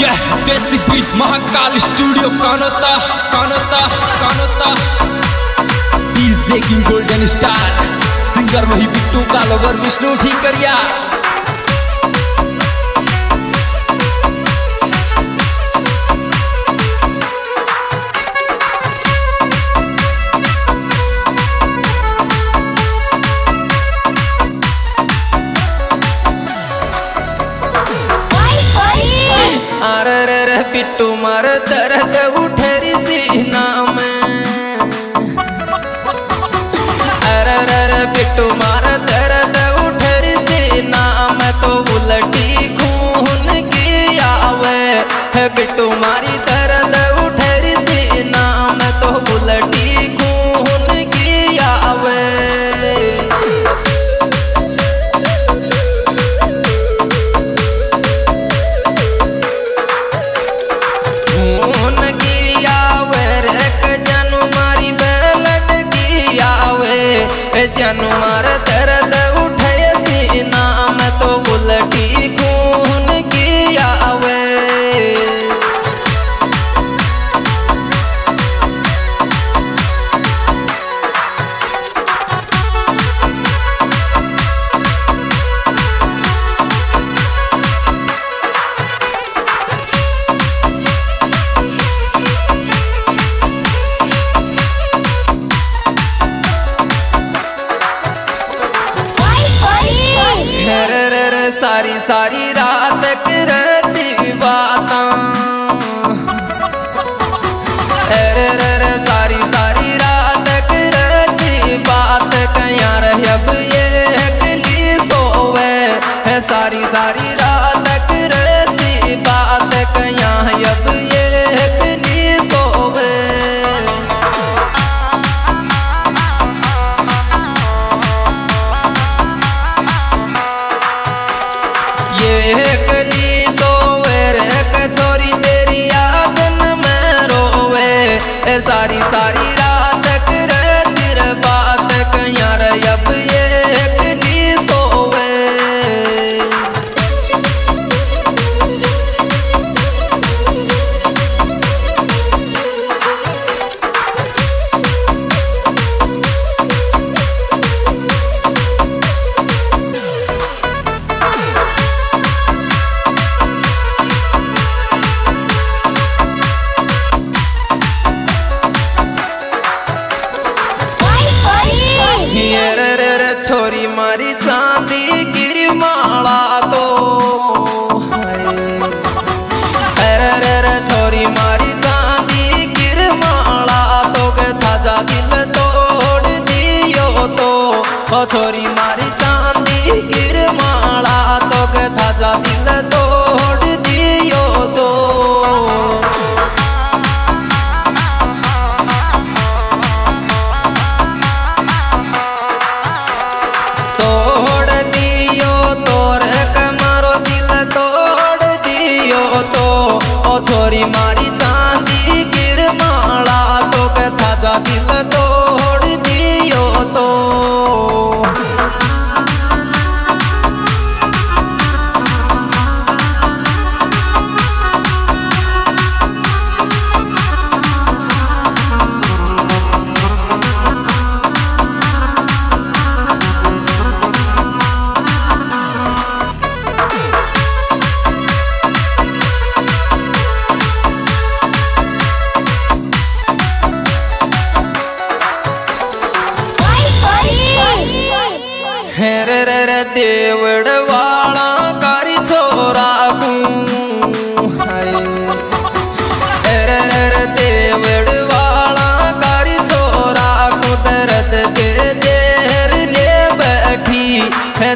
यह Mahakal studio Kanota Kanota Kanota DJ की golden star singer वही बिट्टू का लवर विष्णु ठीकरिया सारी रात करती बात अरे tarim, tarirá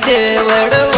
de verdad.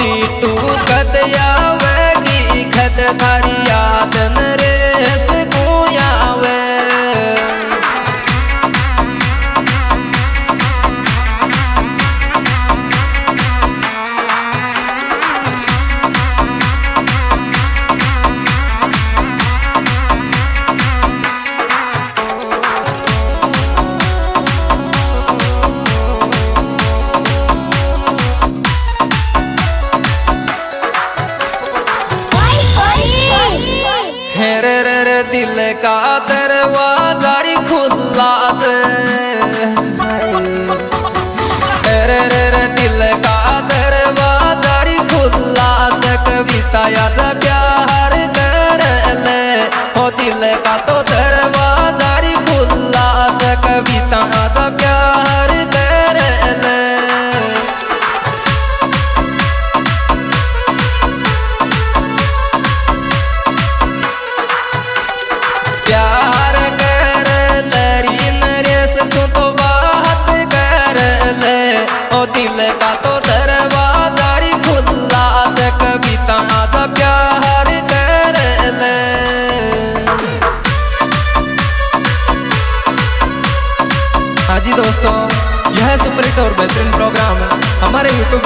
Bittu कदया কাতে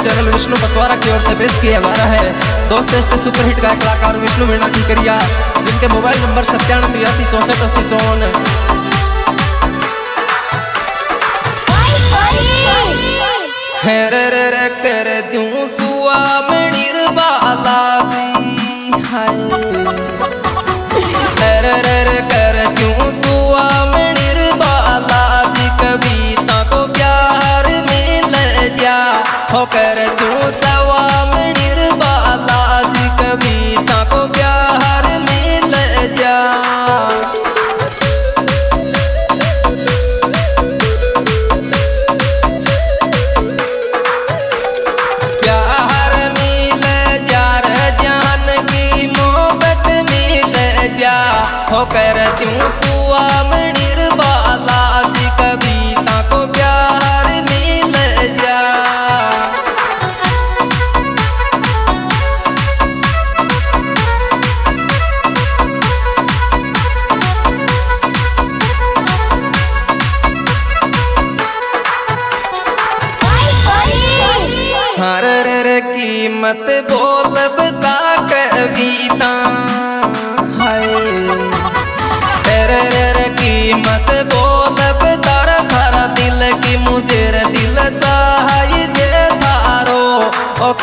चैनल विष्णु बसवारा की ओर से पेश किया जा रहा है। दोस्त ऐसे सुपरहिट गायक, कलाकार विष्णु मीणा की करिया, जिनके मोबाइल नंबर सत्तानवे बयासी चौसठ, अस्सी, चौवन है।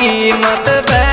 कीमत बै